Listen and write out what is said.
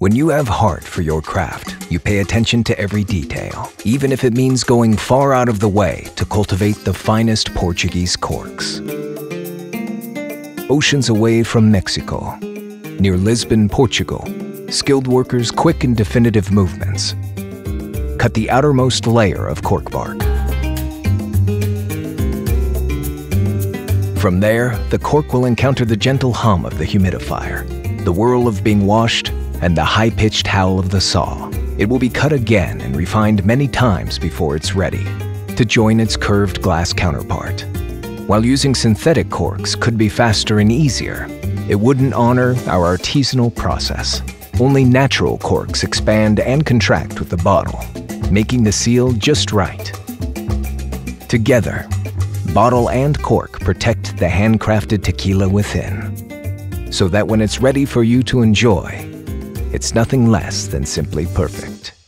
When you have heart for your craft, you pay attention to every detail, even if it means going far out of the way to cultivate the finest Portuguese corks. Oceans away from Mexico, near Lisbon, Portugal, skilled workers' quick and definitive movements cut the outermost layer of cork bark. From there, the cork will encounter the gentle hum of the humidifier, the whirl of being washed, and the high-pitched howl of the saw. It will be cut again and refined many times before it's ready to join its curved glass counterpart. While using synthetic corks could be faster and easier, it wouldn't honor our artisanal process. Only natural corks expand and contract with the bottle, making the seal just right. Together, bottle and cork protect the handcrafted tequila within, so that when it's ready for you to enjoy, it's nothing less than simply perfect.